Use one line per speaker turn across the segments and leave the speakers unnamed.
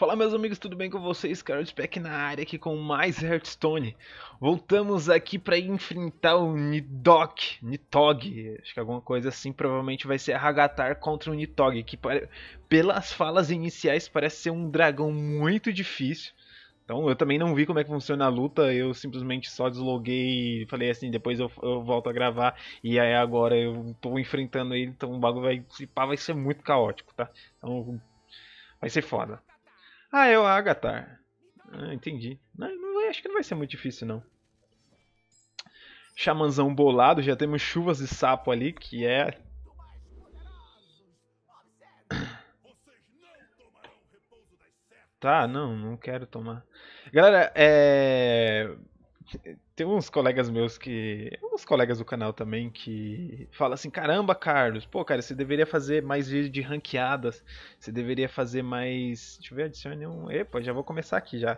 Fala meus amigos, tudo bem com vocês? Carlos Speck na área aqui com mais Hearthstone. Voltamos aqui para enfrentar o Nidok, Nitog, acho que alguma coisa assim, provavelmente vai ser a Hagatar contra o Nitog, que pelas falas iniciais parece ser um dragão muito difícil. Então eu também não vi como é que funciona a luta, eu simplesmente só desloguei e falei assim, depois eu, eu volto a gravar e aí agora eu tô enfrentando ele, então o bagulho vai, vai ser muito caótico, tá? Então vai ser foda. Ah, é o Agatar. Ah, entendi. Não, não, acho que não vai ser muito difícil, não. Chamanzão bolado, já temos chuvas de sapo ali, que é... Tá, não, não quero tomar. Galera, é tem uns colegas meus que. Uns colegas do canal também que falam assim: caramba, Carlos, pô, cara, você deveria fazer mais vídeos de ranqueadas. Você deveria fazer mais. Deixa eu ver, adicione um. Epa, já vou começar aqui já.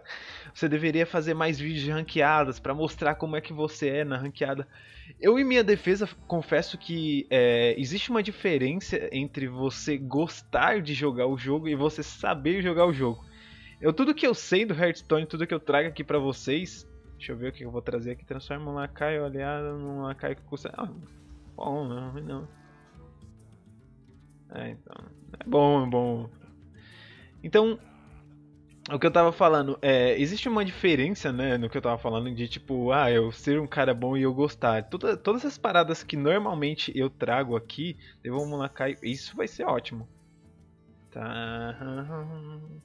Você deveria fazer mais vídeos de ranqueadas para mostrar como é que você é na ranqueada. Eu, em minha defesa, confesso que é, existe uma diferença entre você gostar de jogar o jogo e você saber jogar o jogo. Eu, tudo que eu sei do Hearthstone, tudo que eu trago aqui para vocês, Deixa eu ver o que eu vou trazer aqui. Transforma um lacaio aliado num lacaio que custa. Ah, bom, não, não. É, então. É bom, é bom. Então, o que eu tava falando, é, existe uma diferença, né, no que eu tava falando de tipo, ah, eu ser um cara bom e eu gostar. Toda, todas essas paradas que normalmente eu trago aqui, devolvo um lacaio, isso vai ser ótimo. Tá.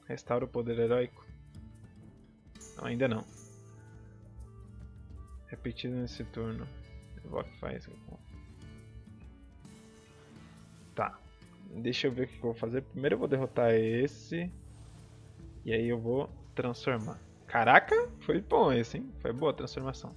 Restaura o poder heróico. Não, ainda não. Repetido nesse turno. Evoque faz. Tá. Deixa eu ver o que eu vou fazer. Primeiro eu vou derrotar esse. E aí eu vou transformar. Caraca, foi bom esse, hein? Foi boa a transformação.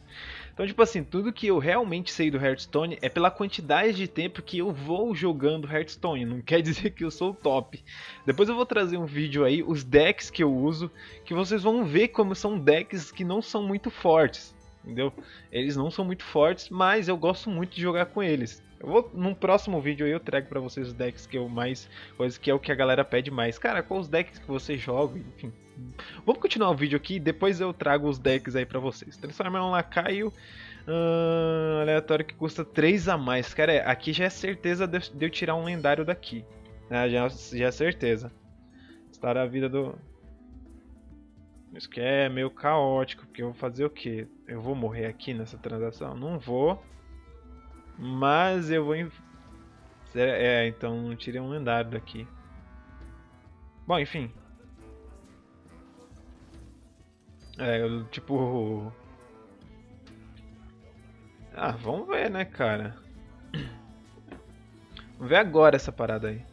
Então, tipo assim, tudo que eu realmente sei do Hearthstone é pela quantidade de tempo que eu vou jogando Hearthstone. Não quer dizer que eu sou top. Depois eu vou trazer um vídeo aí, os decks que eu uso, que vocês vão ver como são decks que não são muito fortes entendeu? Eles não são muito fortes, mas eu gosto muito de jogar com eles. Eu vou, num próximo vídeo eu trago para vocês os decks que eu mais, coisas que é o que a galera pede mais. Cara, qual os decks que você joga, enfim. Vamos continuar o vídeo aqui, depois eu trago os decks aí para vocês. Transformar um lacaio uh, aleatório que custa 3 a mais. Cara, aqui já é certeza de, eu tirar um lendário daqui. Né? Já, já é certeza. Estará a vida do, isso que é meio caótico, porque eu vou fazer o que? Eu vou morrer aqui nessa transação? Não vou. Mas eu vou... É, então não tirei um lendário daqui. Bom, enfim. É, eu, tipo... Ah, vamos ver, né, cara? Vamos ver agora essa parada aí.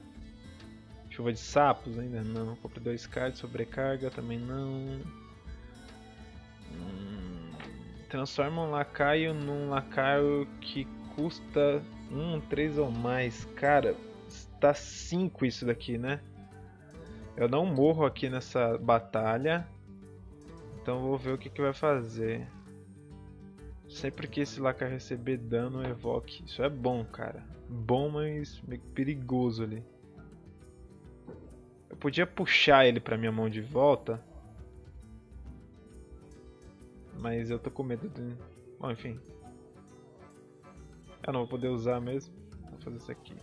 Chuva de sapos ainda não. Compre dois cards, sobrecarga também não. Transforma um lacaio num lacaio que custa um, três ou mais. Cara, está 5 isso daqui, né? Eu não morro aqui nessa batalha. Então vou ver o que, que vai fazer. Sempre que esse lacaio receber dano, evoque. Isso é bom, cara. Bom, mas meio perigoso ali podia puxar ele pra minha mão de volta. Mas eu tô com medo de... Bom, enfim. Eu não vou poder usar mesmo. Vou fazer isso aqui.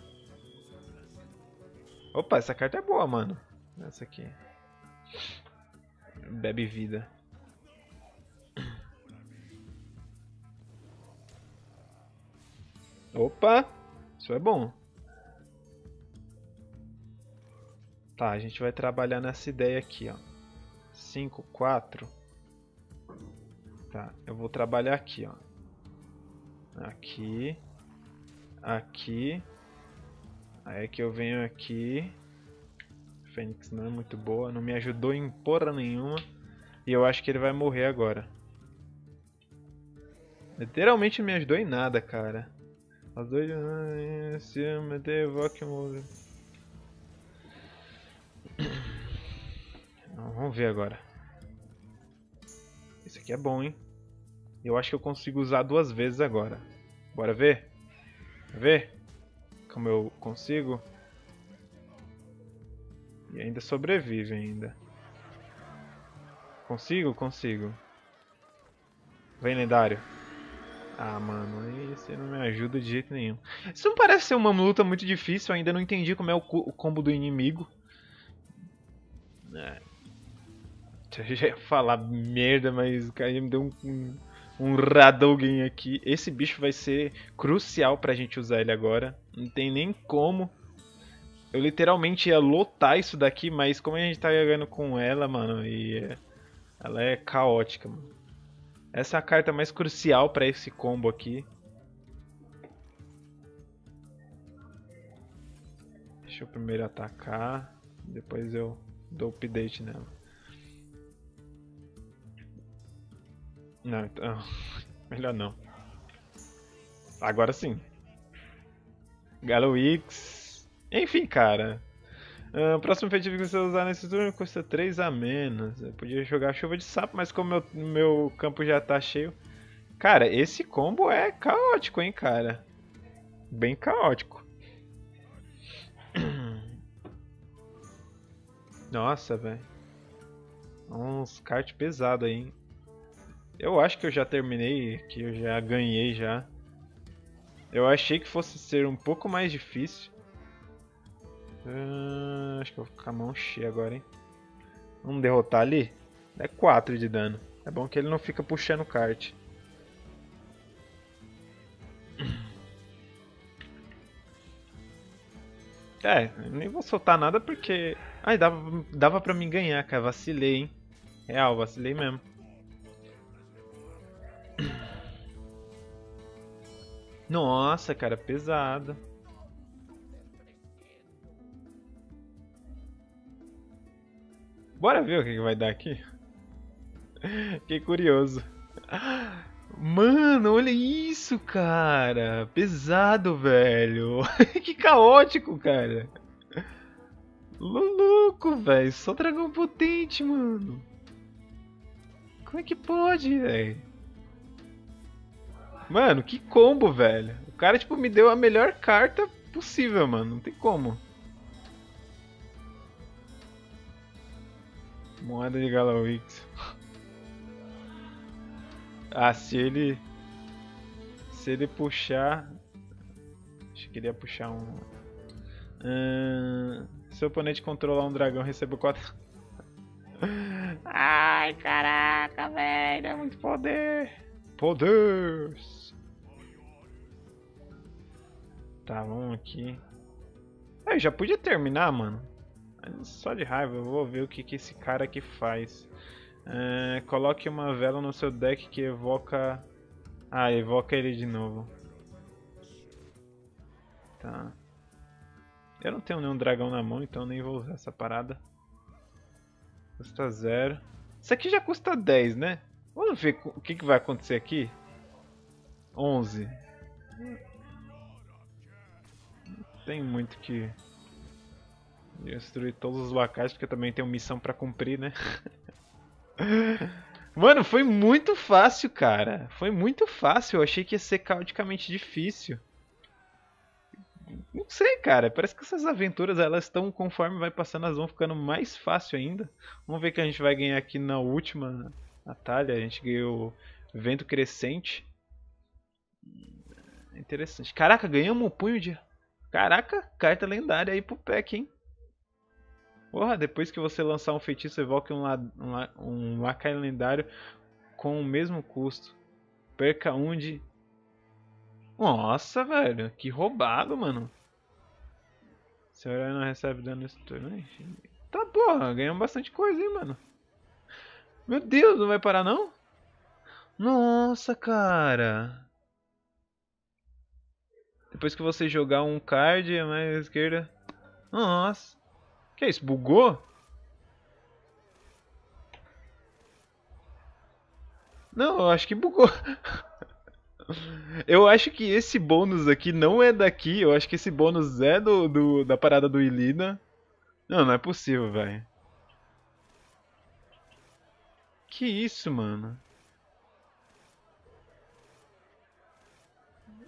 Opa, essa carta é boa, mano. Essa aqui. Bebe vida. Opa! Isso é bom. Tá, a gente vai trabalhar nessa ideia aqui, ó. 5, 4. Tá, eu vou trabalhar aqui, ó. Aqui. Aqui. Aí é que eu venho aqui. Fênix não é muito boa, não me ajudou em porra nenhuma. E eu acho que ele vai morrer agora. Literalmente não me ajudou em nada, cara. As dois... Se meter, evoque morrer. Vamos ver agora. Esse aqui é bom, hein? Eu acho que eu consigo usar duas vezes agora. Bora ver? Ver como eu consigo? E ainda sobrevive ainda. Consigo? Consigo. Vem, lendário. Ah, mano, aí você não me ajuda de jeito nenhum. Isso não parece ser uma luta muito difícil, eu ainda não entendi como é o, o combo do inimigo. É. Eu já ia falar merda, mas o cara me deu um, um, um Radogen aqui. Esse bicho vai ser crucial pra gente usar ele agora. Não tem nem como. Eu literalmente ia lotar isso daqui, mas como a gente tá jogando com ela, mano, e ela é caótica, mano. Essa é a carta mais crucial para esse combo aqui. Deixa eu primeiro atacar, depois eu dou update nela. Não, então. Melhor não. Agora sim. Galowix. Enfim, cara. Uh, próximo feitiço que você usar nesse turno custa 3 a menos. Eu podia jogar chuva de sapo, mas como meu, meu campo já tá cheio. Cara, esse combo é caótico, hein, cara. Bem caótico. Nossa, velho. Uns kart pesado aí, hein. Eu acho que eu já terminei, que eu já ganhei já. Eu achei que fosse ser um pouco mais difícil. Uh, acho que eu vou ficar mão cheia agora, hein? Vamos derrotar ali? É 4 de dano. É bom que ele não fica puxando kart. É, nem vou soltar nada porque... Ai, dava, dava pra mim ganhar, cara. Vacilei, hein? Real, vacilei mesmo. Nossa, cara, pesado. Bora ver o que, vai dar aqui. Fiquei curioso. Mano, olha isso, cara. Pesado, velho. que caótico, cara. Louco, velho. Só dragão potente, mano. Como é que pode, velho? Mano, que combo, velho. O cara, tipo, me deu a melhor carta possível, mano. Não tem como. Moeda de Galawix. Ah, se ele. Se ele puxar. Acho que ele ia puxar um. Hum, se o oponente controlar um dragão, recebe 4. Ai, caraca, velho. É muito poder. Poder! Tá, vamos aqui. Eu já podia terminar, mano. Só de raiva, eu vou ver o que, que esse cara aqui faz. É, coloque uma vela no seu deck que evoca... Ah, evoca ele de novo. Tá. Eu não tenho nenhum dragão na mão, então nem vou usar essa parada. Custa zero. Isso aqui já custa 10, né? Vamos ver o que, que vai acontecer aqui. 11. Tem muito que... Destruir todos os locais, porque também tenho missão pra cumprir, né? Mano, foi muito fácil, cara. Foi muito fácil. Eu achei que ia ser caoticamente difícil. Não sei, cara. Parece que essas aventuras, elas estão, conforme vai passando, elas vão ficando mais fácil ainda. Vamos ver que a gente vai ganhar aqui na última batalha. A gente ganhou Vento Crescente. Interessante. Caraca, ganhamos um punho de... Caraca, carta lendária aí pro pack, hein? Porra, depois que você lançar um feitiço, evoque um, la um, um lacai lendário com o mesmo custo. Perca um de. Nossa, velho, que roubado, mano. Seu herói não recebe dano nesse turno. Tá porra, ganhamos bastante coisa, hein, mano. Meu Deus, não vai parar não? Nossa, cara. Depois que você jogar um card, a mais esquerda. Nossa. Que isso? Bugou? Não, eu acho que bugou. Eu acho que esse bônus aqui não é daqui. Eu acho que esse bônus é do, do da parada do Ilina. Não, não é possível, velho. Que isso, mano?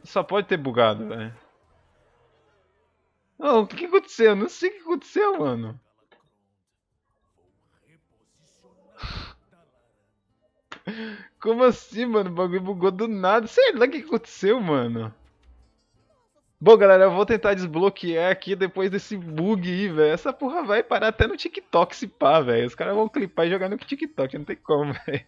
Só pode ter bugado, velho. Não, o que aconteceu? Eu não sei o que aconteceu, mano. Como assim, mano? O bagulho bugou do nada. Sei lá o que aconteceu, mano. Bom, galera, eu vou tentar desbloquear aqui depois desse bug aí, velho. Essa porra vai parar até no TikTok se pá, velho. Os caras vão clipar e jogar no TikTok, não tem como, velho.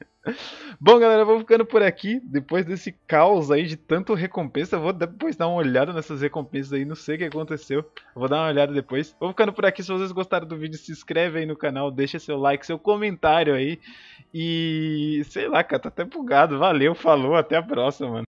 Bom, galera, eu vou ficando por aqui. Depois desse caos aí de tanto recompensa, eu vou depois dar uma olhada nessas recompensas aí. Não sei o que aconteceu. Eu vou dar uma olhada depois. Vou ficando por aqui. Se vocês gostaram do vídeo, se inscreve aí no canal, deixa seu like, seu comentário aí. E sei lá, cara, tá até bugado. Valeu, falou, até a próxima, mano.